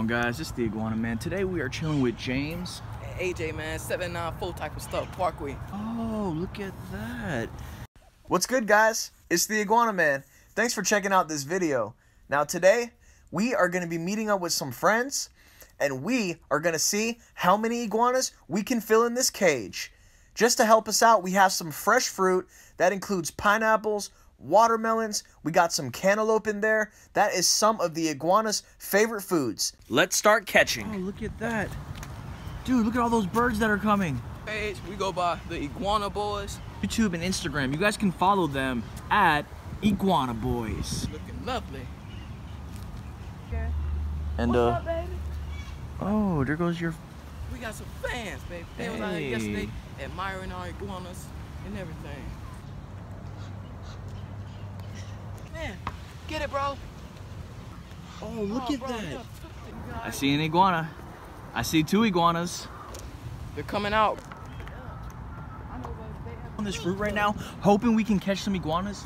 on guys? It's the Iguana Man. Today we are chilling with James. AJ, man, 794 uh, type of stuff, Parkway. Oh, look at that. What's good, guys? It's the Iguana Man. Thanks for checking out this video. Now, today, we are going to be meeting up with some friends, and we are going to see how many iguanas we can fill in this cage. Just to help us out, we have some fresh fruit. That includes pineapples, watermelons. We got some cantaloupe in there. That is some of the iguana's favorite foods. Let's start catching. Oh, look at that. Dude, look at all those birds that are coming. Page, we go by the Iguana Boys. YouTube and Instagram. You guys can follow them at Iguana Boys. Looking lovely. And uh Oh, there goes your We got some fans, baby. They was out here Hey. yesterday admiring our iguanas and everything. Man, get it, bro. Oh, look Oh, at bro, that. look. I see an iguana. I see two iguanas. They're coming out. on this fruit right now, hoping we can catch some iguanas.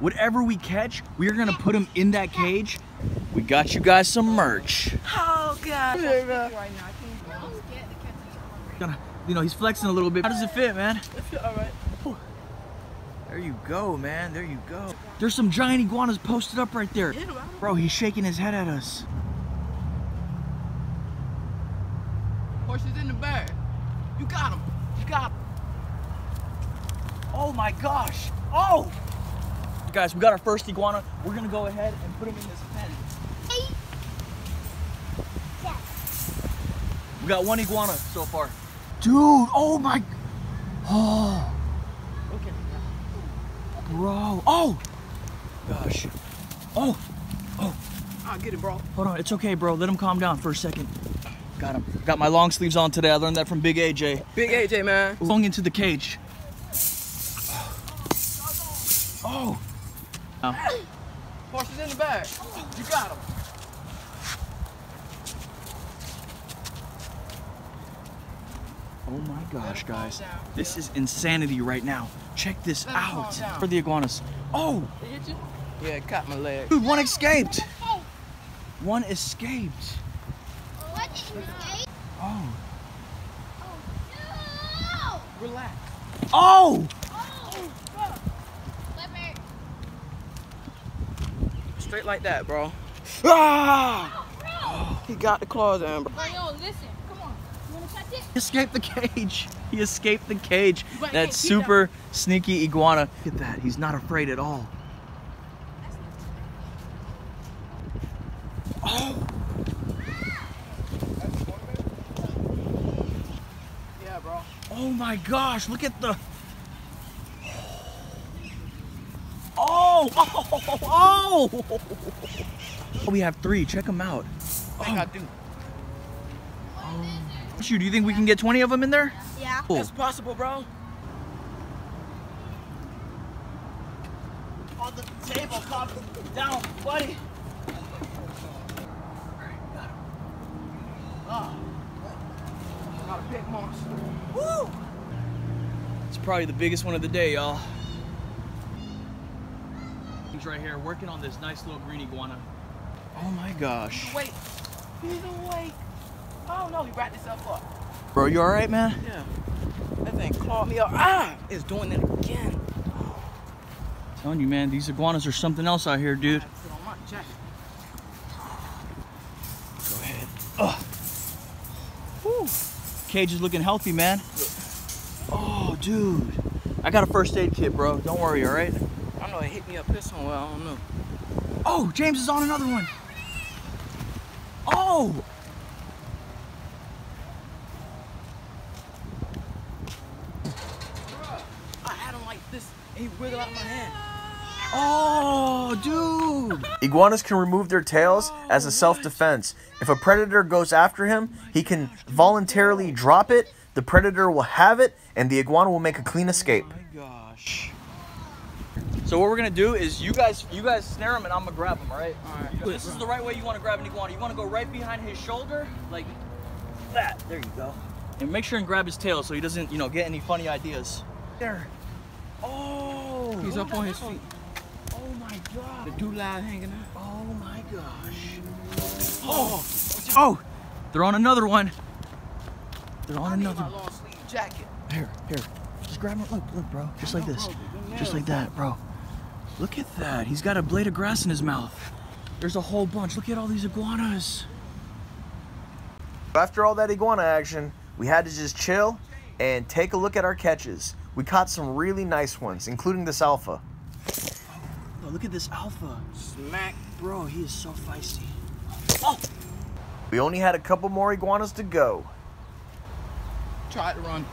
Whatever we catch, we are gonna put them in that cage. We got you guys some merch. Oh, God. Gonna, you know, he's flexing a little bit. How does it fit, man? All right. There you go, man. There you go. There's some giant iguanas posted up right there. Bro, he's shaking his head at us. Horses in the bag. You got him. You got him. Oh my gosh. Oh! Guys, we got our first iguana. We're gonna go ahead and put him in this pen. We got one iguana so far. Dude, oh my. Oh. Look at that. Bro. Oh! Gosh. Oh! Oh! I'll get it, bro. Hold on, it's okay, bro. Let him calm down for a second. Got him. Got my long sleeves on today. I learned that from Big AJ. Big AJ, man. Going into the cage. Oh! oh. Horses in the bag. You got him. Oh my gosh, guys. This is insanity right now. Check this Let out. For the iguanas. Oh! They hit you? Yeah, it caught my leg. Dude, one escaped. One escaped. Oh. Relax. Oh! Straight like that, bro. Ah! He got the claws in, bro. Yo, listen, He escaped the cage. He escaped the cage. That super sneaky iguana. Look at that. He's not afraid at all. Yeah, bro. Oh my gosh, look at the. Oh! Oh! Oh! oh. We have three. Check them out. I think I do. Shoot, do you think we can get 20 of them in there? Yeah. Cool. That's possible, bro. On the table, calm down, buddy. Ah. Got a big monster. Woo! It's probably the biggest one of the day, y'all. He's right here working on this nice little green iguana. Oh my gosh. Wait. He's awake. Oh no, he wrapped himself up. Bro, you alright, man? Yeah. That thing clawed me up. Ah! It's doing it again. telling you, man, these iguanas are something else out here, dude. Put on my jacket. Go ahead. Ugh. Whew. Cage is looking healthy, man. Oh, dude. I got a first aid kit, bro. Don't worry, all right? I don't know it hit me up here somewhere. I don't know. Oh, James is on another one. Oh! I had him like this, and he wiggled out my hand. Oh, dude! Iguanas can remove their tails as a self-defense. If a predator goes after him, he can voluntarily drop it, the predator will have it, and the iguana will make a clean escape. Oh my gosh. So what we're gonna do is you guys you guys snare him and I'm gonna grab him, all right? All right. This is the right way you want to grab an iguana. You want to go right behind his shoulder, like that. There you go. And make sure and grab his tail so he doesn't, you know, get any funny ideas. There. Oh. Oh, He's up on his feet. Oh my god. The dewlap hanging out. Oh my gosh. Oh, Oh, they're on another one. They're on I need another. my long sleeve jacket. Here, here. Just grab it. Look, look, bro. Just like this. Just like that, bro. Look at that. He's got a blade of grass in his mouth. There's a whole bunch. Look at all these iguanas. After all that iguana action, we had to just chill and take a look at our catches. We caught some really nice ones, including this alpha. Oh, look at this alpha. Smack. Bro, he is so feisty. Oh! We only had a couple more iguanas to go. Try to run.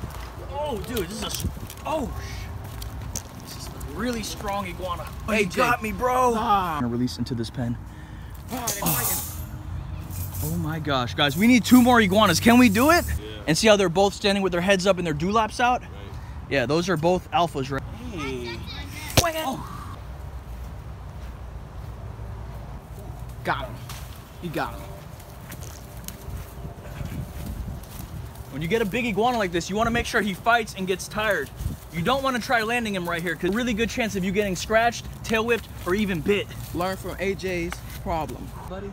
Oh, dude, this is a... Oh, sh- This is a really strong iguana. Oh, Hey, you got Jake. me, bro. Ah. I'm gonna release into this pen. Oh, they're. Oh my gosh, guys, we need two more iguanas. Can we do it? And see how they're both standing with their heads up and their dewlaps out? Yeah, those are both alphas, right? Hey. Oh. Got him. You got him. When you get a big iguana like this, you want to make sure he fights and gets tired. You don't want to try landing him right here because really good chance of you getting scratched, tail whipped, or even bit. Learn from AJ's problem. Buddy.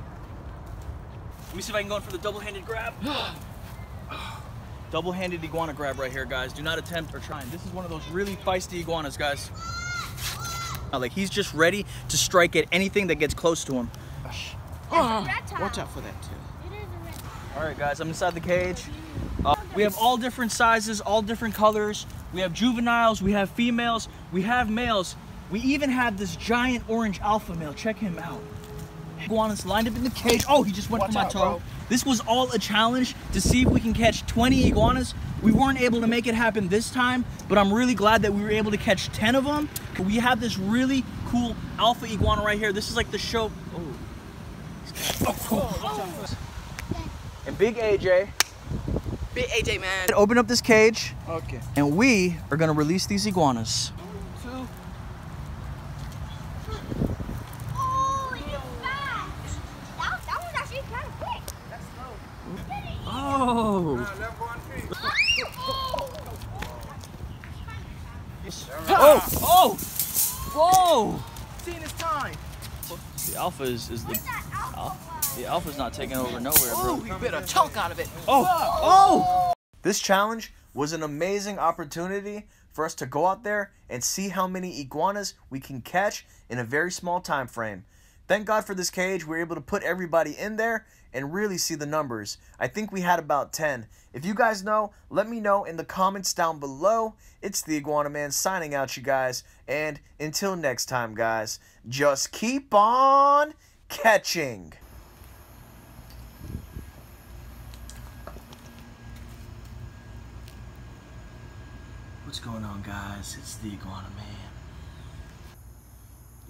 Let me see if I can go in for the double-handed grab. double-handed iguana grab right here, guys. Do not attempt or try. And This is one of those really feisty iguanas, guys. Like he's just ready to strike at anything that gets close to him. Ah, watch out for that too. It is a red. All right, guys, I'm inside the cage. Uh, we have all different sizes, all different colors. We have juveniles, we have females, we have males. We even have this giant orange alpha male. Check him out. Iguanas lined up in the cage. Oh, he just went Watch for my out, toe. bro. This was all a challenge to see if we can catch 20 iguanas. We weren't able to make it happen this time, but I'm really glad that we were able to catch 10 of them. We have this really cool alpha iguana right here. This is like the show. Oh. Oh. And Big AJ Big AJ man. open up this cage Okay. and we are gonna release these iguanas. Two. Oh, you fast. That, that one's actually kind of quick. That's slow. Oh! Oh. Oh! Oh! Whoa! Seen his time. The alpha is, is the Where's that alpha? the alpha's not taking over nowhere, Oh, bro. he bit a chunk out of it. Oh! Oh! This challenge was an amazing opportunity for us to go out there and see how many iguanas we can catch in a very small time frame. Thank God for this cage. We were able to put everybody in there and really see the numbers. I think we had about 10. If you guys know, let me know in the comments down below. It's the Iguana Man signing out, you guys. And until next time, guys, just keep on catching. What's going on, guys? It's the Iguana Man.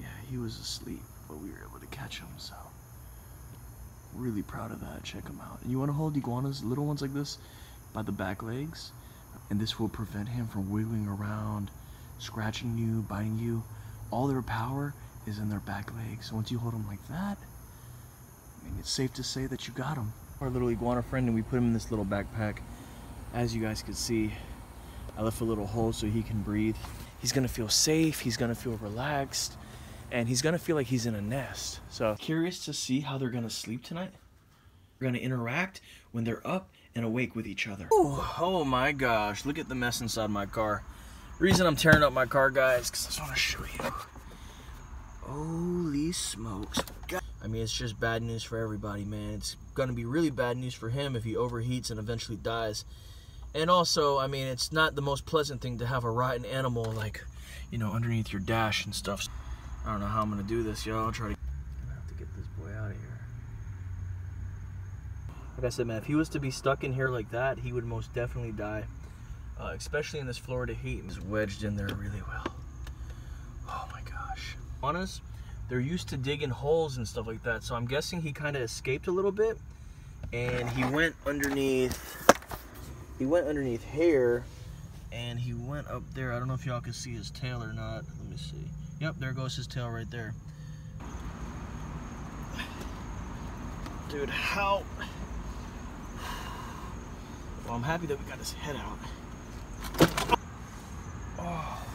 Yeah, he was asleep, but we were able to catch him, so. Really proud of that. Check him out. And you want to hold iguanas, little ones like this, by the back legs, and this will prevent him from wiggling around, scratching you, biting you. All their power is in their back legs. So once you hold them like that, I mean, it's safe to say that you got him. Our little iguana friend, and we put him in this little backpack. As you guys can see, I left a little hole so he can breathe. He's gonna feel safe, he's gonna feel relaxed, and he's gonna feel like he's in a nest. So, curious to see how they're gonna sleep tonight? We're gonna interact when they're up and awake with each other. oh my gosh, look at the mess inside my car. Reason I'm tearing up my car, guys, because I just wanna show you. Holy smokes. God. I mean, it's just bad news for everybody, man. It's gonna be really bad news for him if he overheats and eventually dies. And also, I mean, it's not the most pleasant thing to have a rotten animal like, you know, underneath your dash and stuff. I don't know how I'm gonna do this, yo. I'll try to. I have to get this boy out of here. Like I said, man, if he was to be stuck in here like that, he would most definitely die. Uh, especially in this Florida heat, he's wedged in there really well. Oh my gosh. Iguanas, they're used to digging holes and stuff like that, so I'm guessing he kind of escaped a little bit, and he went underneath he went underneath here and he went up there. I don't know if y'all can see his tail or not. Let me see. Yep, there goes his tail right there. Dude, how? Well, I'm happy that we got his head out. Oh.